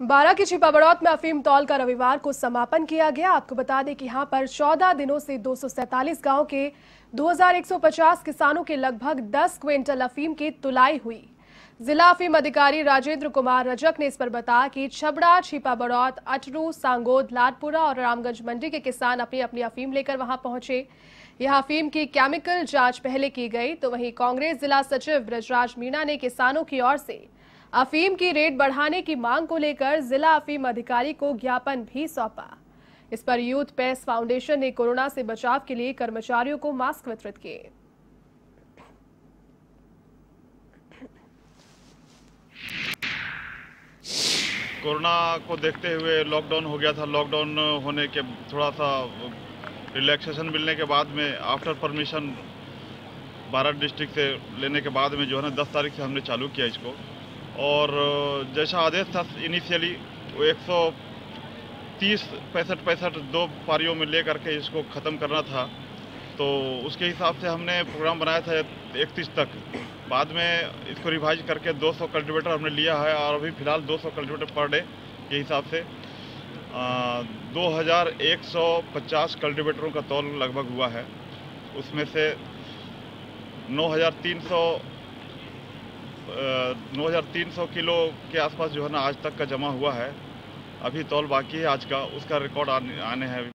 बारह की छिपाबड़ौत में अफीम तौल का रविवार को समापन किया गया। आपको बता दें कि यहाँ पर 14 दिनों से दो गाँव के 2150 किसानों के लगभग 10 क्विंटल अफीम की तुलाई हुई। जिला अफीम अधिकारी राजेंद्र कुमार रजक ने इस पर बताया कि छबड़ा छिपा बड़ौत अटरू, सांगोद लाडपुरा और रामगंज मंडी के किसान अपनी अपनी अफीम लेकर वहाँ पहुँचे। यह अफीम की केमिकल जाँच पहले की गई तो वहीं कांग्रेस जिला सचिव ब्रजराज मीणा ने किसानों की ओर से अफीम की रेट बढ़ाने की मांग को लेकर जिला अफीम अधिकारी को ज्ञापन भी सौंपा। इस पर यूथ पेस फाउंडेशन ने कोरोना से बचाव के लिए कर्मचारियों को मास्क वितरित किए। कोरोना को देखते हुए लॉकडाउन हो गया था। लॉकडाउन होने के थोड़ा सा रिलैक्सेशन मिलने के बाद में आफ्टर परमिशन बारह डिस्ट्रिक्ट से लेने के बाद में जो है ना, दस तारीख से हमने चालू किया इसको। और जैसा आदेश था इनिशियली वो एक सौ तीस पैंसठ पैंसठ दो पारियों में ले करके इसको ख़त्म करना था। तो उसके हिसाब से हमने प्रोग्राम बनाया था इकतीस तक। बाद में इसको रिवाइज करके 200 कल्टीवेटर हमने लिया है और अभी फ़िलहाल 200 कल्टीवेटर पर डे के हिसाब से दो हज़ार एक सौ पचास कल्टीवेटरों का तौल लगभग हुआ है। उसमें से नौ हज़ार तीन सौ 9300 किलो के आसपास जो है ना आज तक का जमा हुआ है। अभी तौल बाकी है आज का उसका रिकॉर्ड आने, आने हैं।